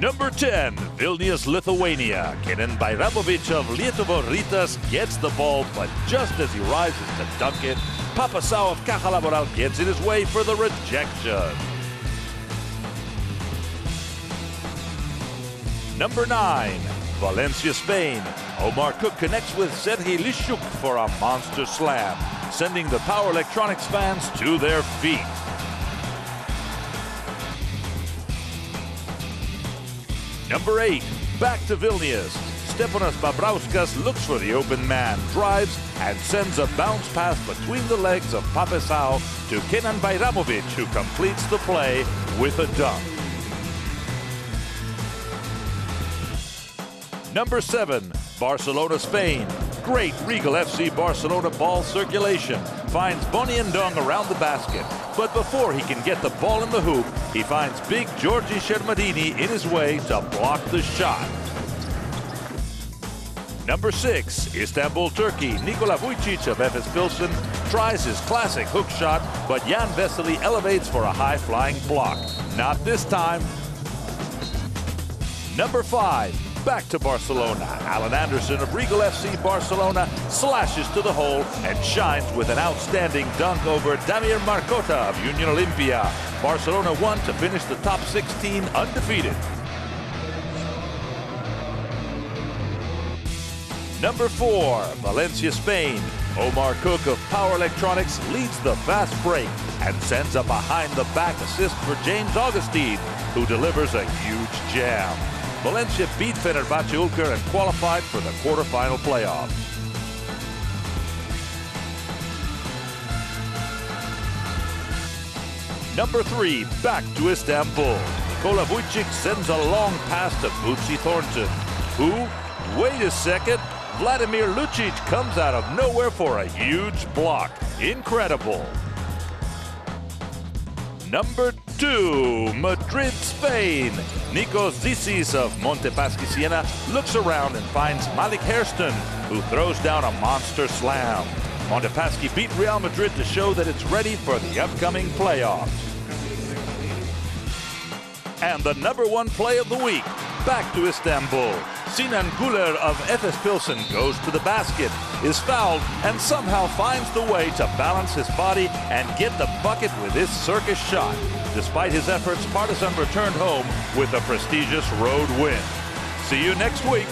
Number 10, Vilnius, Lithuania. Kenan Bajramovic of Lietuvos Rytas gets the ball, but just as he rises to dunk it, Pape Sow of Caja Laboral gets in his way for the rejection. Number 9, Valencia, Spain. Omar Cook connects with Sergei Lishchuk for a monster slam, sending the Power Electronics fans to their feet. Number 8, back to Vilnius. Steponas Babrauskas looks for the open man, drives, and sends a bounce pass between the legs of Pape Sow to Kenan Bajramovic, who completes the play with a dunk. Number 7, Barcelona, Spain. Great Regal FC Barcelona ball circulation. Finds Boni Ndong around the basket. But before he can get the ball in the hoop, he finds big Georgi Shermadini in his way to block the shot. Number 6, Istanbul, Turkey. Nikola Vujicic of Efes Pilsen tries his classic hook shot, but Jan Vesely elevates for a high-flying block. Not this time. Number 5, Back to Barcelona. Alan Anderson of Regal FC Barcelona slashes to the hole and shines with an outstanding dunk over Damir Markota of Union Olimpija. Barcelona won to finish the top 16 undefeated. Number four, Valencia, Spain. Omar Cook of Power Electronics leads the fast break and sends a behind-the-back assist for James Augustine, who delivers a huge jam. Valencia beat Fenerbahce Ulker and qualified for the quarterfinal playoffs. Number three, back to Istanbul. Nikola Vujicic sends a long pass to Bootsy Thornton, who, wait a second, Vladimir Lucic comes out of nowhere for a huge block. Incredible. Number two, Madrid, Spain. Nikos Zisis of Montepaschi Siena looks around and finds Malik Hairston, who throws down a monster slam. Montepaschi beat Real Madrid to show that it's ready for the upcoming playoffs. And the number one play of the week, back to Istanbul. Sinan Guler of Efes Pilsen goes to the basket, is fouled, and somehow finds the way to balance his body and get the bucket with his circus shot. Despite his efforts, Partizan returned home with a prestigious road win. See you next week.